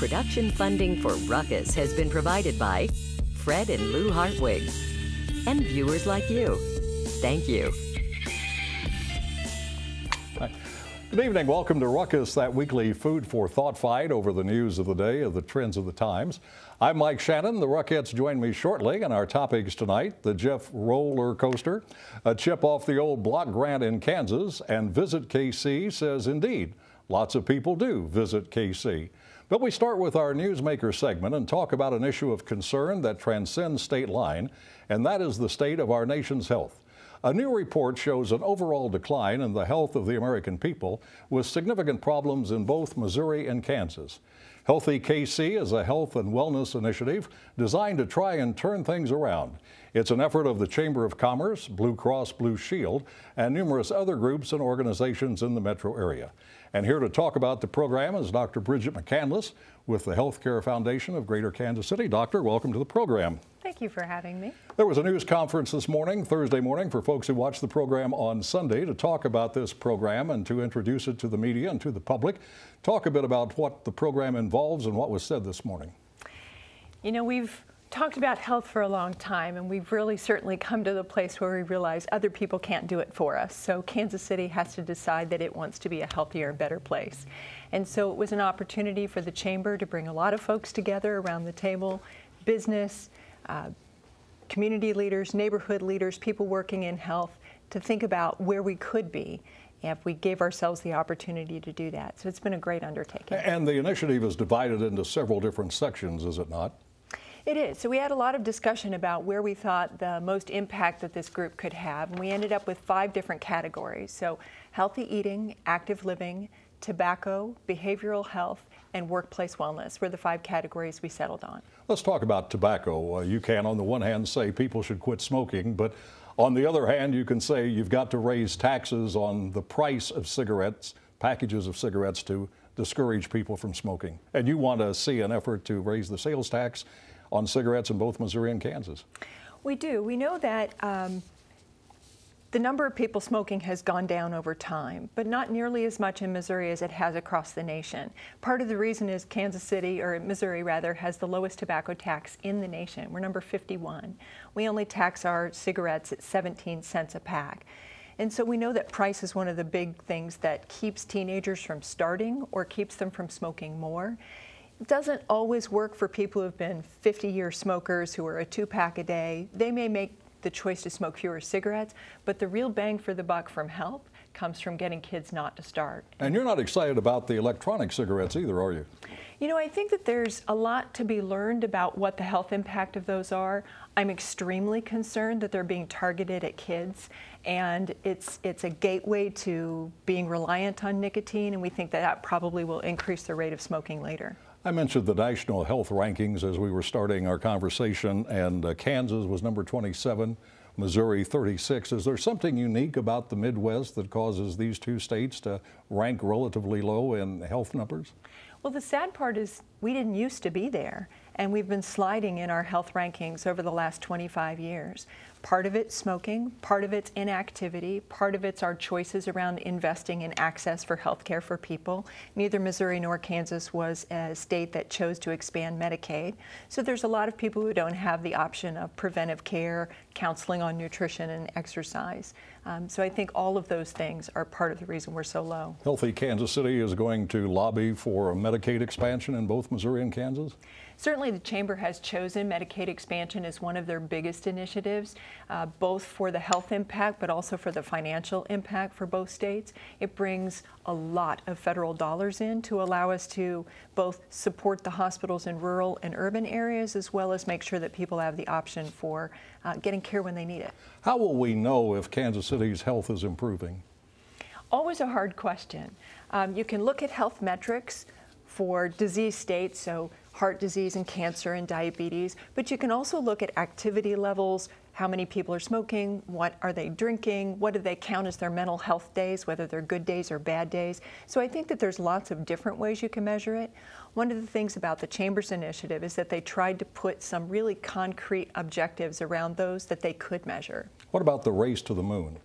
Production funding for Ruckus has been provided by Fred and Lou Hartwig and viewers like you. Thank you. Good evening. Welcome to Ruckus, that weekly food for thought fight over the news of the day of the trends of the times. I'm Mike Shanin. The Ruckettes join me shortly, and our topics tonight the Jeff roller coaster, a chip off the old block grant in Kansas, and Visit KC says indeed, lots of people do visit KC. But we start with our Newsmaker segment and talk about an issue of concern that transcends state line, and that is the state of our nation's health. A new report shows an overall decline in the health of the American people with significant problems in both Missouri and Kansas. Healthy KC is a health and wellness initiative designed to try and turn things around. It's an effort of the Chamber of Commerce, Blue Cross Blue Shield, and numerous other groups and organizations in the metro area. And here to talk about the program is Dr. Bridget McCandless with the Healthcare Foundation of Greater Kansas City. Doctor, welcome to the program. Thank you for having me. There was a news conference this morning, Thursday morning, for folks who watched the program on Sunday to talk about this program and to introduce it to the media and to the public. Talk a bit about what the program involves and what was said this morning. You know, we've talked about health for a long time, and we've really certainly come to the place where we realize other people can't do it for us. So Kansas City has to decide that it wants to be a healthier and better place. And so it was an opportunity for the Chamber to bring a lot of folks together around the table, business, uh, community leaders, neighborhood leaders, people working in health, to think about where we could be if we gave ourselves the opportunity to do that. So it's been a great undertaking. And the initiative is divided into several different sections, is it not? It is. So we had a lot of discussion about where we thought the most impact that this group could have, and we ended up with five different categories. So healthy eating, active living, tobacco, behavioral health, and workplace wellness were the five categories we settled on. Let's talk about tobacco. Uh, you can, on the one hand, say people should quit smoking, but on the other hand, you can say you've got to raise taxes on the price of cigarettes, packages of cigarettes to discourage people from smoking. And you want to see an effort to raise the sales tax on cigarettes in both Missouri and Kansas. We do. We know that um, the number of people smoking has gone down over time, but not nearly as much in Missouri as it has across the nation. Part of the reason is Kansas City, or Missouri rather, has the lowest tobacco tax in the nation. We're number 51. We only tax our cigarettes at 17 cents a pack. And so we know that price is one of the big things that keeps teenagers from starting or keeps them from smoking more doesn't always work for people who've been 50 year smokers who are a two pack a day. They may make the choice to smoke fewer cigarettes, but the real bang for the buck from help comes from getting kids not to start. And you're not excited about the electronic cigarettes either, are you? You know, I think that there's a lot to be learned about what the health impact of those are. I'm extremely concerned that they're being targeted at kids, and it's it's a gateway to being reliant on nicotine, and we think that that probably will increase the rate of smoking later. I mentioned the national health rankings as we were starting our conversation, and uh, Kansas was number 27, Missouri 36. Is there something unique about the Midwest that causes these two states to rank relatively low in health numbers? Well, the sad part is we didn't used to be there, and we've been sliding in our health rankings over the last 25 years. Part of it's smoking, part of it's inactivity, part of it's our choices around investing in access for health care for people. Neither Missouri nor Kansas was a state that chose to expand Medicaid. So there's a lot of people who don't have the option of preventive care, counseling on nutrition and exercise. Um, so I think all of those things are part of the reason we're so low. Healthy Kansas City is going to lobby for a Medicaid expansion in both Missouri and Kansas? Certainly the Chamber has chosen Medicaid expansion as one of their biggest initiatives, uh, both for the health impact but also for the financial impact for both states. It brings a lot of federal dollars in to allow us to both support the hospitals in rural and urban areas as well as make sure that people have the option for uh, getting care when they need it. How will we know if Kansas City's health is improving? Always a hard question. Um, you can look at health metrics for disease states, so heart disease and cancer and diabetes, but you can also look at activity levels, how many people are smoking, what are they drinking, what do they count as their mental health days, whether they're good days or bad days. So I think that there's lots of different ways you can measure it. One of the things about the Chambers Initiative is that they tried to put some really concrete objectives around those that they could measure. What about the race to the moon?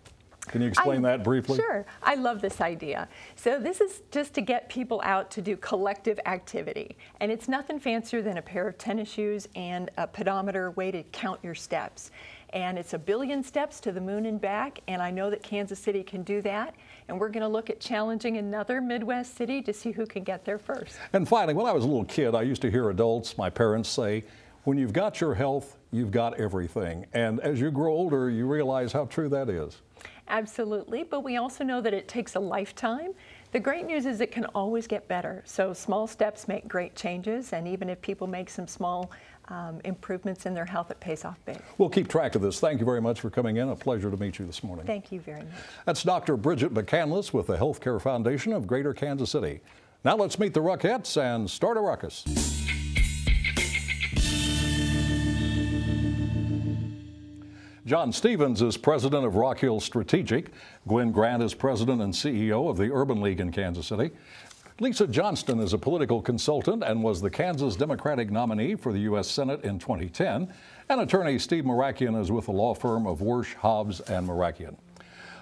Can you explain I, that briefly? Sure. I love this idea. So this is just to get people out to do collective activity. And it's nothing fancier than a pair of tennis shoes and a pedometer way to count your steps. And it's a billion steps to the moon and back, and I know that Kansas City can do that. And we're going to look at challenging another Midwest city to see who can get there first. And finally, when I was a little kid, I used to hear adults, my parents say, when you've got your health, you've got everything. And as you grow older, you realize how true that is. Absolutely, but we also know that it takes a lifetime. The great news is it can always get better. So small steps make great changes, and even if people make some small um, improvements in their health, it pays off big. We'll keep track of this. Thank you very much for coming in. A pleasure to meet you this morning. Thank you very much. That's Dr. Bridget McCandless with the Healthcare Foundation of Greater Kansas City. Now let's meet the Ruckettes and start a ruckus. Jon Stephens is president of Rock Hill Strategic. Gwen Grant is president and CEO of the Urban League in Kansas City. Lisa Johnston is a political consultant and was the Kansas Democratic nominee for the U.S. Senate in 2010. And attorney Steve Mirakian is with the law firm of Wyrsch, Hobbs, and Mirakian.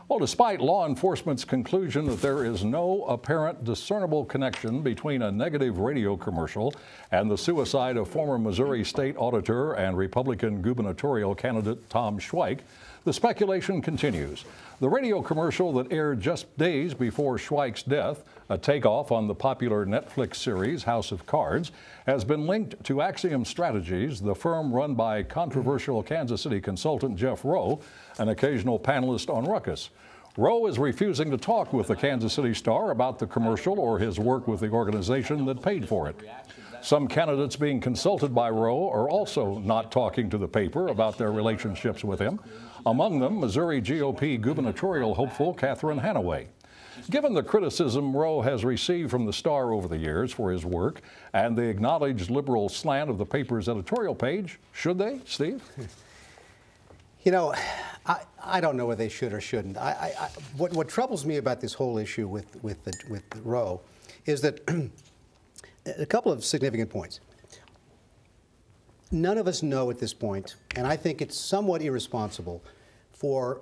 Well, despite law enforcement's conclusion that there is no apparent discernible connection between a negative radio commercial and the suicide of former Missouri State Auditor and Republican gubernatorial candidate Tom Schweich, the speculation continues. The radio commercial that aired just days before Schweich's death, a takeoff on the popular Netflix series House of Cards, has been linked to Axiom Strategies, the firm run by controversial Kansas City consultant Jeff Roe, an occasional panelist on Ruckus. Roe is refusing to talk with the Kansas City Star about the commercial or his work with the organization that paid for it. Some candidates being consulted by Roe are also not talking to the paper about their relationships with him. Among them, Missouri GOP gubernatorial hopeful Catherine Hanaway. Given the criticism Roe has received from the Star over the years for his work and the acknowledged liberal slant of the paper's editorial page, should they, Steve? You know, I, I don't know whether they should or shouldn't. I, I, what, what troubles me about this whole issue with, with, the, with Roe is that a couple of significant points. None of us know at this point, and I think it's somewhat irresponsible for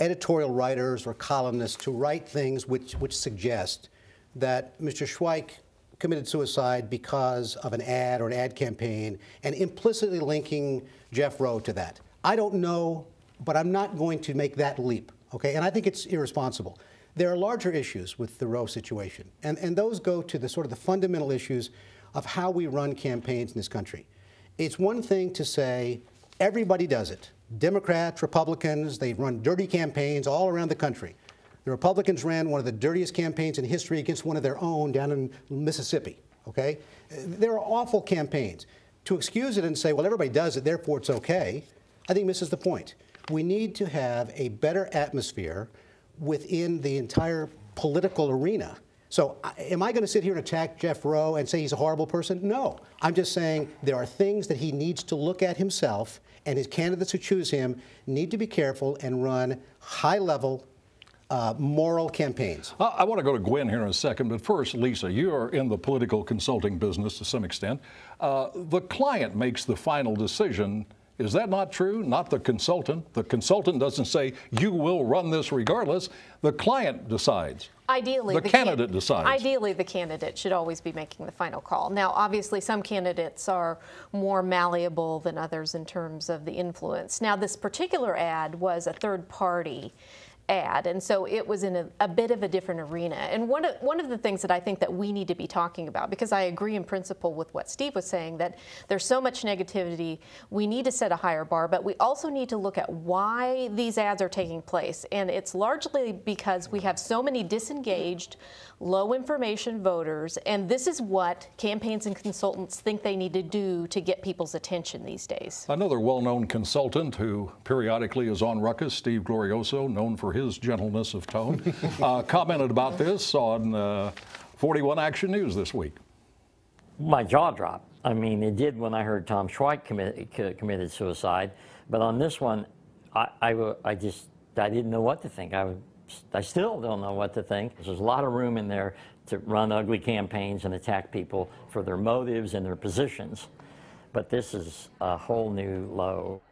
editorial writers or columnists to write things which, which suggest that Mr. Schweich committed suicide because of an ad or an ad campaign and implicitly linking Jeff Roe to that. I don't know, but I'm not going to make that leap, okay? And I think it's irresponsible. There are larger issues with the Roe situation, and, and those go to the sort of the fundamental issues of how we run campaigns in this country. It's one thing to say everybody does it. Democrats, Republicans, they run dirty campaigns all around the country. The Republicans ran one of the dirtiest campaigns in history against one of their own down in Mississippi, okay? There are awful campaigns. To excuse it and say, well, everybody does it, therefore it's okay, I think misses the point. We need to have a better atmosphere within the entire political arena. So, am I going to sit here and attack Jeff Roe and say he's a horrible person? No. I'm just saying there are things that he needs to look at himself, and his candidates who choose him need to be careful and run high level, uh, moral campaigns. I, I want to go to Gwen here in a second, but first, Lisa, you are in the political consulting business to some extent. Uh, the client makes the final decision is that not true? Not the consultant. The consultant doesn't say, you will run this regardless. The client decides. Ideally, the, the candidate decides. Ideally, the candidate should always be making the final call. Now, obviously, some candidates are more malleable than others in terms of the influence. Now, this particular ad was a third party ad. And so it was in a, a, bit of a different arena. And one of, one of the things that I think that we need to be talking about, because I agree in principle with what Steve was saying, that there's so much negativity, we need to set a higher bar, but we also need to look at why these ads are taking place. And it's largely because we have so many disengaged, low information voters, and this is what campaigns and consultants think they need to do to get people's attention these days. Another well-known consultant who periodically is on Ruckus, Steve Glorioso, known for his gentleness of tone, uh, commented about this on uh, 41 Action News this week. My jaw dropped. I mean, it did when I heard Tom Schweich commit, committed suicide, but on this one, I, I, I just, I didn't know what to think. I, I still don't know what to think. There's a lot of room in there to run ugly campaigns and attack people for their motives and their positions. But this is a whole new low.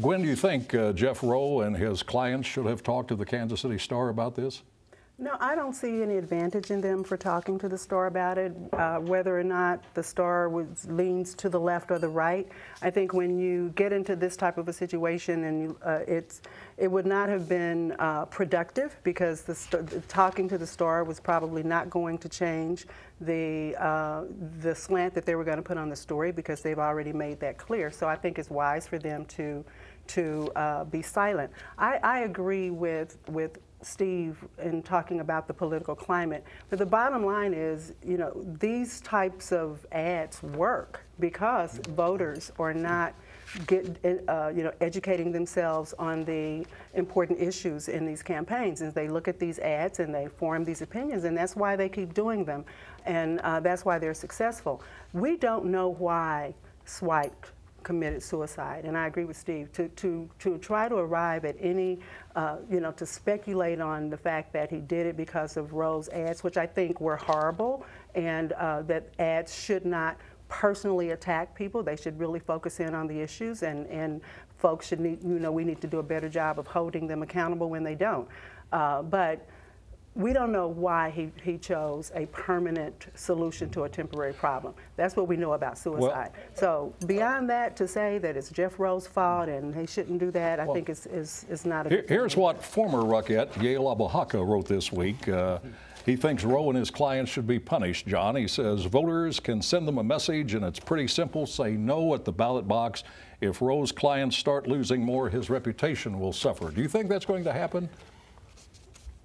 Gwen, do you think uh, Jeff Roe and his clients should have talked to the Kansas City Star about this? No, I don't see any advantage in them for talking to the Star about it, uh, whether or not the Star was, leans to the left or the right. I think when you get into this type of a situation, and uh, it's, it would not have been uh, productive because the talking to the Star was probably not going to change the uh, the slant that they were going to put on the story because they've already made that clear. So I think it's wise for them to to uh, be silent. I, I agree with with Steve in talking about the political climate. But the bottom line is, you know, these types of ads work because voters are not get, uh, you know, educating themselves on the important issues in these campaigns. And they look at these ads and they form these opinions, and that's why they keep doing them. And uh, that's why they're successful. We don't know why Schweich committed suicide. And I agree with Steve. To, to, to try to arrive at any, uh, you know, to speculate on the fact that he did it because of Roe's ads, which I think were horrible, and uh, that ads should not personally attack people. They should really focus in on the issues, and, and folks should need, you know, we need to do a better job of holding them accountable when they don't. Uh, but we don't know why he, he chose a permanent solution to a temporary problem. That's what we know about suicide. Well, so beyond that, to say that it's Jeff Roe's fault and he shouldn't do that, I well, think is, is, is not a here, Here's what former Ruckette Yael Abouhalkah wrote this week. Uh, he thinks Roe and his clients should be punished, Jon. He says voters can send them a message and it's pretty simple. Say no at the ballot box. If Roe's clients start losing more, his reputation will suffer. Do you think that's going to happen?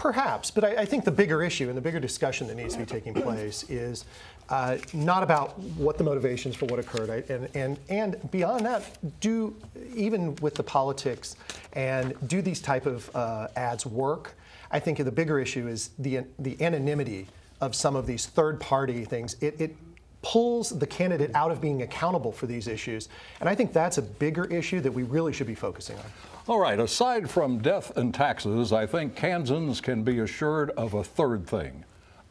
Perhaps, but I, I, think the bigger issue and the bigger discussion that needs to be taking place is uh, not about what the motivations for what occurred, and, and, and beyond that, do even with the politics and do these type of uh, ads work? I think the bigger issue is the the anonymity of some of these third-party things. It, it pulls the candidate out of being accountable for these issues, and I think that's a bigger issue that we really should be focusing on. All right, aside from death and taxes, I think Kansans can be assured of a third thing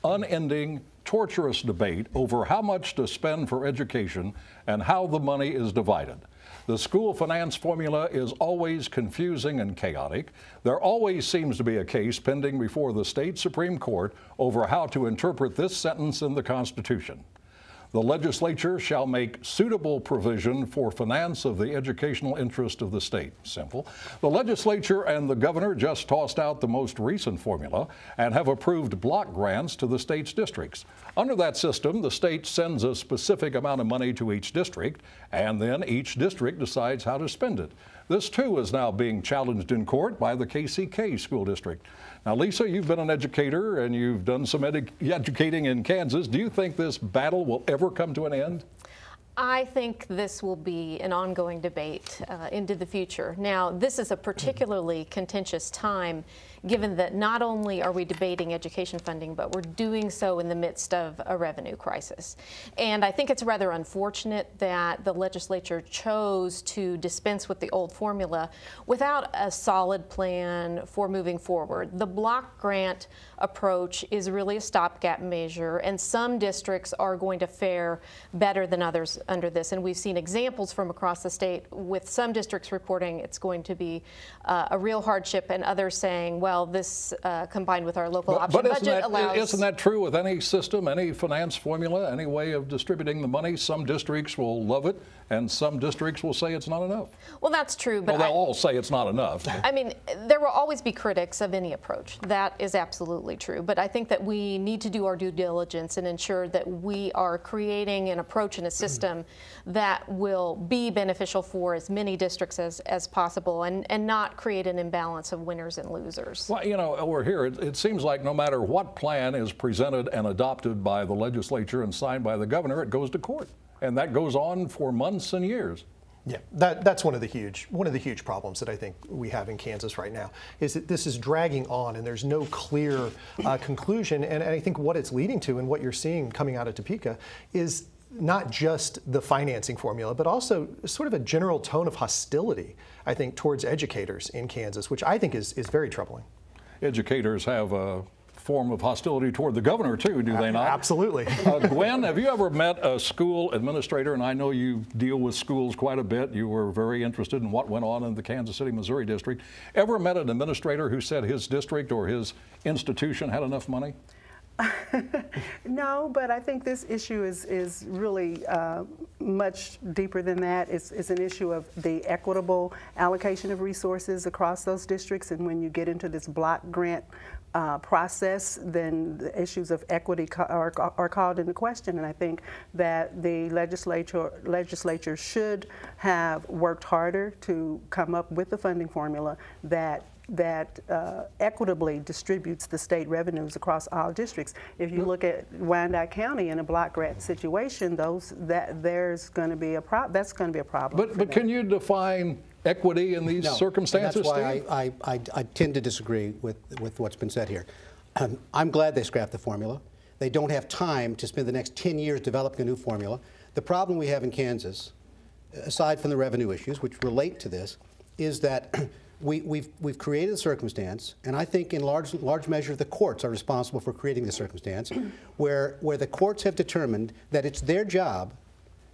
unending, torturous debate over how much to spend for education and how the money is divided. The school finance formula is always confusing and chaotic. There always seems to be a case pending before the state Supreme Court over how to interpret this sentence in the Constitution. The legislature shall make suitable provision for finance of the educational interest of the state. Simple. The legislature and the governor just tossed out the most recent formula and have approved block grants to the state's districts. Under that system, the state sends a specific amount of money to each district, and then each district decides how to spend it. This too is now being challenged in court by the KCK school district. Now, Lisa, you've been an educator and you've done some edu educating in Kansas. Do you think this battle will ever come to an end? I think this will be an ongoing debate uh, into the future. Now, this is a particularly contentious time given that not only are we debating education funding, but we're doing so in the midst of a revenue crisis. And I think it's rather unfortunate that the legislature chose to dispense with the old formula without a solid plan for moving forward. The block grant approach is really a stopgap measure, and some districts are going to fare better than others under this. And we've seen examples from across the state with some districts reporting it's going to be uh, a real hardship, and others saying, well, this uh, combined with our local but, option but budget that, allows. Isn't that true with any system, any finance formula, any way of distributing the money? Some districts will love it, and some districts will say it's not enough. Well, that's true. But well, they'll I, all say it's not enough. I mean, there will always be critics of any approach. That is absolutely true. But I think that we need to do our due diligence and ensure that we are creating an approach and a system that will be beneficial for as many districts as, as possible and, and not create an imbalance of winners and losers. Well, you know, we're here. It, it seems like no matter what plan is presented and adopted by the legislature and signed by the governor, it goes to court. And that goes on for months and years. Yeah, that, that's one of the huge one of the huge problems that I think we have in Kansas right now is that this is dragging on and there's no clear uh, conclusion. And, and I think what it's leading to and what you're seeing coming out of Topeka is not just the financing formula, but also sort of a general tone of hostility, I think, towards educators in Kansas, which I think is, is very troubling. Educators have a form of hostility toward the governor, too, do they not? Absolutely. uh, Gwen, have you ever met a school administrator? And I know you deal with schools quite a bit. You were very interested in what went on in the Kansas City, Missouri district. Ever met an administrator who said his district or his institution had enough money? no, but I think this issue is, is really uh, much deeper than that. It's, it's an issue of the equitable allocation of resources across those districts. And when you get into this block grant uh, process, then the issues of equity are, are called into question. And I think that the legislature, legislature should have worked harder to come up with a funding formula that that uh, equitably distributes the state revenues across all districts. If you look at Wyandotte County in a block grant situation, those that there's going to be a pro- that's going to be a problem. But but them. can you define equity in these no, circumstances? that's why I, I, I, tend to disagree with with what's been said here. Um, I'm glad they scrapped the formula. They don't have time to spend the next 10 years developing a new formula. The problem we have in Kansas, aside from the revenue issues, which relate to this, is that we, have we've, we've created a circumstance, and I think in large, large measure the courts are responsible for creating the circumstance, where, where the courts have determined that it's their job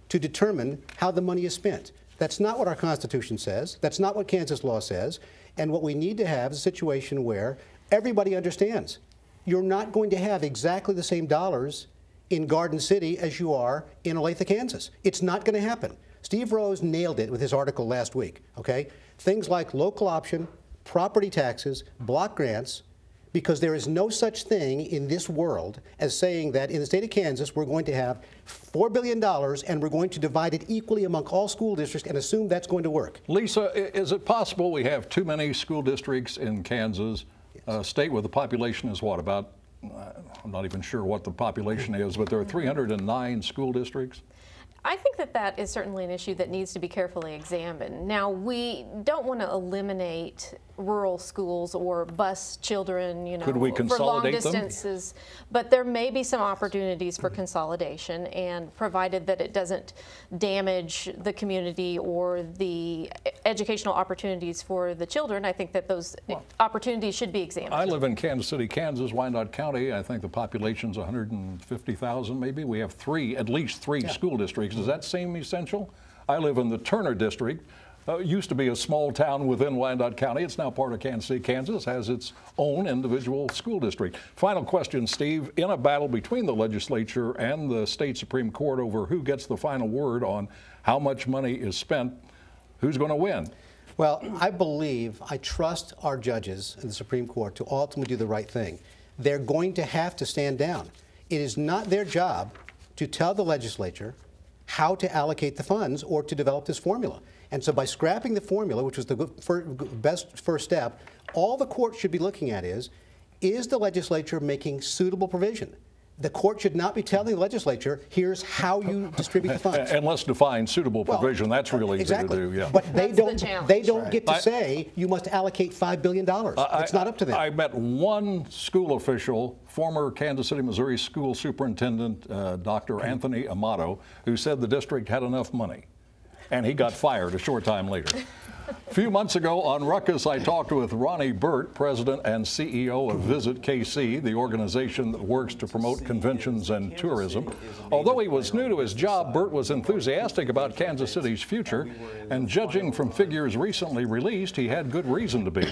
to determine how the money is spent. That's not what our Constitution says. That's not what Kansas law says. And what we need to have is a situation where everybody understands you're not going to have exactly the same dollars in Garden City as you are in Olathe, Kansas. It's not going to happen. Steve Rose nailed it with his article last week, okay? Things like local option, property taxes, block grants, because there is no such thing in this world as saying that in the state of Kansas we're going to have $4 billion and we're going to divide it equally among all school districts and assume that's going to work. Lisa, is it possible we have too many school districts in Kansas, yes. a state where the population is what, about, uh, I'm not even sure what the population is, but there are 309 school districts? I think that that is certainly an issue that needs to be carefully examined. Now, we don't want to eliminate rural schools or bus children, you know, Could we for long distances. Them? But there may be some opportunities for consolidation, and provided that it doesn't damage the community or the educational opportunities for the children, I think that those well, opportunities should be examined. I live in Kansas City, Kansas, Wyandotte County. I think the population's 150,000 maybe. We have three, at least three yeah. school districts. Does that seem essential? I live in the Turner district uh, used to be a small town within Wyandotte County. It's now part of Kansas City, Kansas, has its own individual school district. Final question, Steve. In a battle between the legislature and the state Supreme Court over who gets the final word on how much money is spent, who's going to win? Well, I believe, I trust our judges in the Supreme Court to ultimately do the right thing. They're going to have to stand down. It is not their job to tell the legislature how to allocate the funds or to develop this formula. And so by scrapping the formula, which was the best first step, all the court should be looking at is, is the legislature making suitable provision? the court should not be telling the legislature, here's how you distribute the funds. and let's define suitable provision. Well, That's really exactly. easy to do. Yeah. But they That's don't. The they don't right. get to I, say you must allocate five billion dollars. It's not up to them. I met one school official, former Kansas City, Missouri school superintendent, uh, Dr. Anthony Amato, who said the district had enough money, and he got fired a short time later. A few months ago on Ruckus, I talked with Ronnie Burt, President and CEO of Visit KC, the organization that works to promote conventions and tourism. Although he was new to his job, Burt was enthusiastic about Kansas City's future, and judging from figures recently released, he had good reason to be.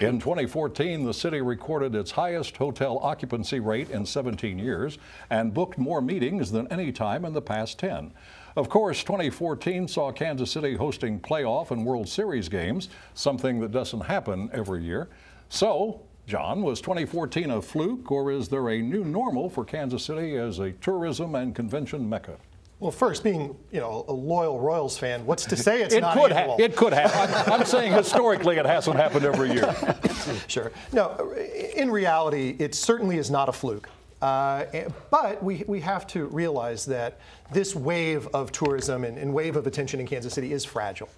In 2014, the city recorded its highest hotel occupancy rate in 17 years and booked more meetings than any time in the past 10. Of course, 2014 saw Kansas City hosting playoff and World Series games, something that doesn't happen every year. So, Jon, was 2014 a fluke, or is there a new normal for Kansas City as a tourism and convention mecca? Well, first, being you know a loyal Royals fan, what's to say it's it not could annual? it could happen. I'm saying historically it hasn't happened every year. sure. No, in reality, it certainly is not a fluke. Uh, but we, we have to realize that this wave of tourism and, and wave of attention in Kansas City is fragile.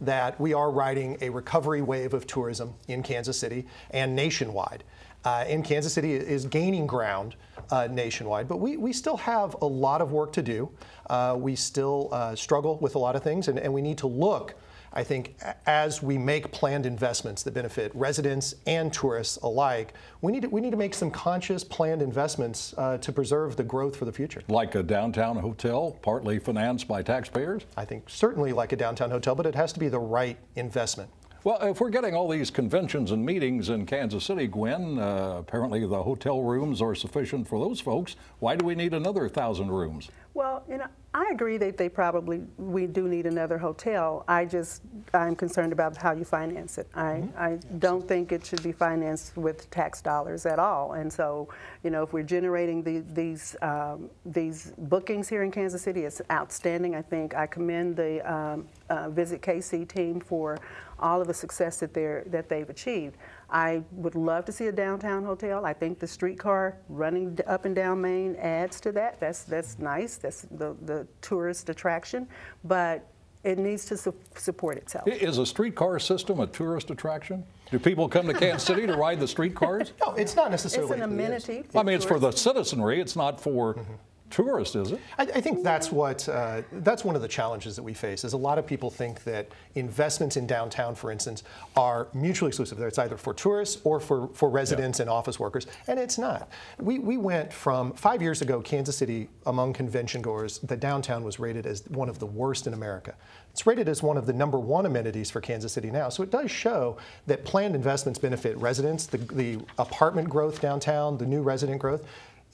That we are riding a recovery wave of tourism in Kansas City and nationwide. Uh, and Kansas City is gaining ground uh, nationwide, but we, we still have a lot of work to do. Uh, we still uh, struggle with a lot of things, and, and we need to look I think as we make planned investments that benefit residents and tourists alike, we need to, we need to make some conscious planned investments uh, to preserve the growth for the future. Like a downtown hotel, partly financed by taxpayers? I think certainly like a downtown hotel, but it has to be the right investment. Well, if we're getting all these conventions and meetings in Kansas City, Gwen, uh, apparently the hotel rooms are sufficient for those folks. Why do we need another thousand rooms? Well, you know, I agree that they probably, we do need another hotel. I just, I'm concerned about how you finance it. I, mm -hmm. I don't think it should be financed with tax dollars at all. And so, you know, if we're generating the, these, um, these bookings here in Kansas City, it's outstanding. I think I commend the um, uh, Visit KC team for all of the success that, they're, that they've achieved. I would love to see a downtown hotel. I think the streetcar running up and down Main adds to that. That's, that's nice. That's the, the tourist attraction. But it needs to su support itself. Is a streetcar system a tourist attraction? Do people come to Kansas City to ride the streetcars? No, it's not necessarily. It's an amenity. I mean, it's for the citizenry. It's not for mm -hmm tourist, is it? I, I think that's what uh, that's one of the challenges that we face. Is a lot of people think that investments in downtown, for instance, are mutually exclusive. There it's either for tourists or for for residents yeah. and office workers, and it's not. We we went from five years ago, Kansas City among convention goers, the downtown was rated as one of the worst in America. It's rated as one of the number one amenities for Kansas City now. So it does show that planned investments benefit residents, the, the apartment growth downtown, the new resident growth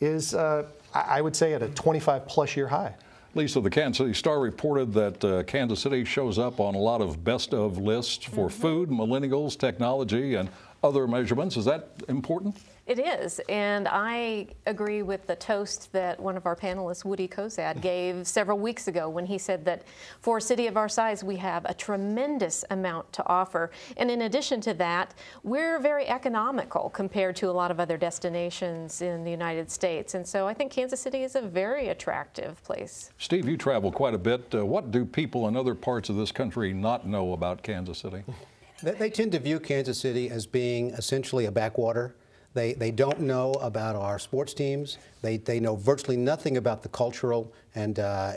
is, uh, I would say, at a 25 plus year high. Lisa, the Kansas City Star reported that uh, Kansas City shows up on a lot of best of lists for mm -hmm. food, millennials, technology, and other measurements. Is that important? It is, and I agree with the toast that one of our panelists, Woody Cozad, gave several weeks ago when he said that for a city of our size, we have a tremendous amount to offer. And in addition to that, we're very economical compared to a lot of other destinations in the United States. And so I think Kansas City is a very attractive place. Steve, you travel quite a bit. Uh, what do people in other parts of this country not know about Kansas City? They tend to view Kansas City as being essentially a backwater they, they don't know about our sports teams. They, they know virtually nothing about the cultural and uh,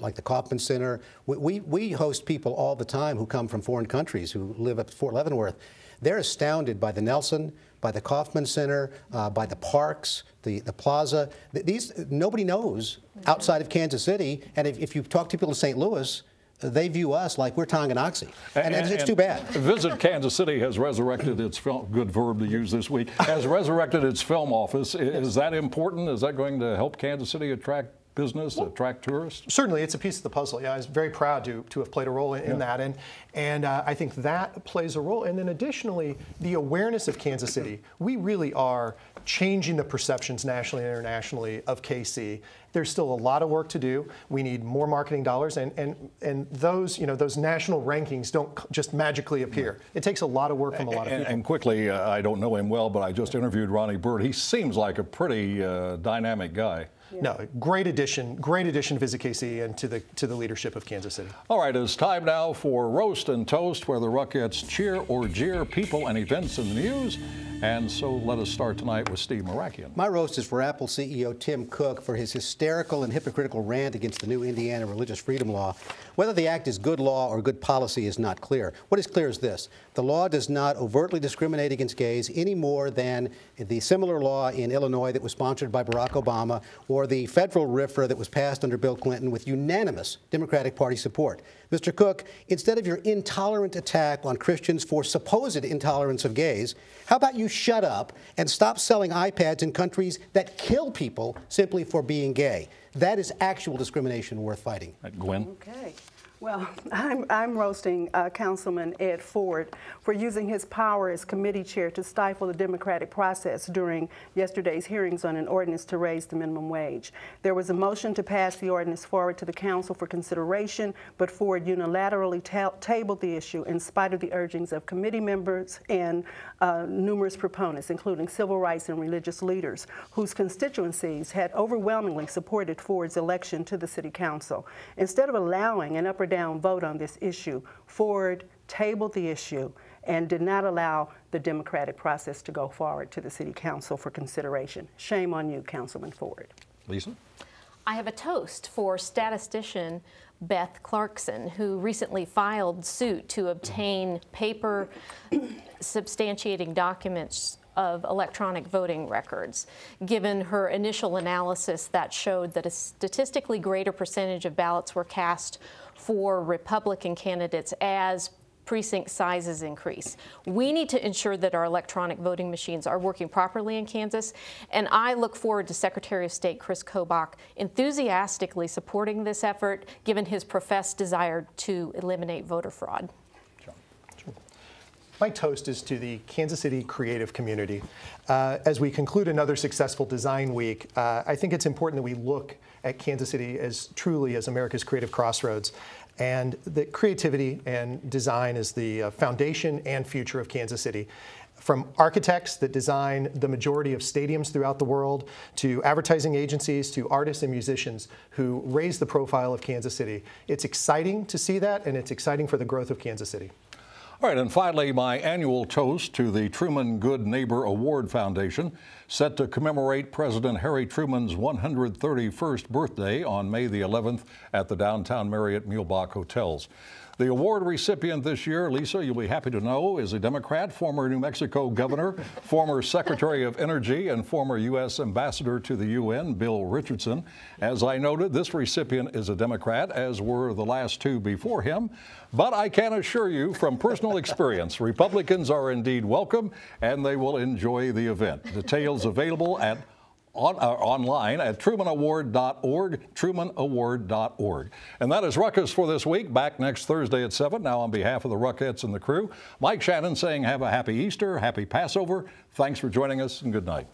like the Kauffman Center. We, we host people all the time who come from foreign countries who live at Fort Leavenworth. They're astounded by the Nelson, by the Kauffman Center, uh, by the parks, the, the plaza. These, nobody knows outside of Kansas City. And if, if you talk to people in St. Louis, they view us like we're Tonganoxie. And, and, and it's too bad. Visit Kansas City has resurrected its film, good verb to use this week, has resurrected its film office. Is that important? Is that going to help Kansas City attract business, well, attract tourists? Certainly, it's a piece of the puzzle. Yeah, I was very proud to, to have played a role in, in that, and and uh, I think that plays a role. And then additionally, the awareness of Kansas City. We really are changing the perceptions nationally and internationally of KC. There's still a lot of work to do. We need more marketing dollars, and and and those you know those national rankings don't just magically appear. It takes a lot of work from a lot of and, people. And quickly, uh, I don't know him well, but I just interviewed Ronnie Burt. He seems like a pretty uh, dynamic guy. Yeah. No, great addition, great addition to Visit KC and to the to the leadership of Kansas City. All right, it's time now for Roast and Toast, where the Ruckettes cheer or jeer people and events in the news. And so let us start tonight with Steve Mirakian. My roast is for Apple CEO Tim Cook for his hysterical and hypocritical rant against the new Indiana religious freedom law. Whether the act is good law or good policy is not clear. What is clear is this. The law does not overtly discriminate against gays any more than the similar law in Illinois that was sponsored by Barack Obama or the federal RFRA that was passed under Bill Clinton with unanimous Democratic Party support. Mr. Cook, instead of your intolerant attack on Christians for supposed intolerance of gays, how about you shut up and stop selling iPads in countries that kill people simply for being gay? That is actual discrimination worth fighting. Gwen? Okay. Well, I'm, I'm roasting uh, Councilman Ed Ford for using his power as committee chair to stifle the democratic process during yesterday's hearings on an ordinance to raise the minimum wage. There was a motion to pass the ordinance forward to the council for consideration, but Ford unilaterally ta tabled the issue in spite of the urgings of committee members and uh, numerous proponents, including civil rights and religious leaders, whose constituencies had overwhelmingly supported Ford's election to the city council. Instead of allowing an upper or down vote on this issue, Ford tabled the issue and did not allow the democratic process to go forward to the City Council for consideration. Shame on you, Councilman Ford. Lisa? I have a toast for statistician Beth Clarkson, who recently filed suit to obtain paper substantiating documents of electronic voting records, given her initial analysis that showed that a statistically greater percentage of ballots were cast for Republican candidates as precinct sizes increase. We need to ensure that our electronic voting machines are working properly in Kansas, and I look forward to Secretary of State Chris Kobach enthusiastically supporting this effort, given his professed desire to eliminate voter fraud. My toast is to the Kansas City creative community. Uh, as we conclude another successful design week, uh, I think it's important that we look at Kansas City as truly as America's creative crossroads. And that creativity and design is the uh, foundation and future of Kansas City from architects that design the majority of stadiums throughout the world, to advertising agencies, to artists and musicians who raise the profile of Kansas City. It's exciting to see that, and it's exciting for the growth of Kansas City. All right, and finally, my annual toast to the Truman Good Neighbor Award Foundation, set to commemorate President Harry Truman's 131st birthday on May the 11th at the downtown Marriott Muehlebach Hotels. The award recipient this year, Lisa, you'll be happy to know, is a Democrat, former New Mexico governor, former Secretary of Energy, and former U.S. Ambassador to the UN, Bill Richardson. As I noted, this recipient is a Democrat, as were the last two before him. But I can assure you from personal experience, Republicans are indeed welcome and they will enjoy the event. Details available at on, uh, online at trumanaward.org, trumanaward.org. And that is Ruckus for this week. Back next Thursday at 7. Now, on behalf of the Ruckettes and the crew, Mike Shanin saying have a happy Easter, happy Passover. Thanks for joining us, and good night.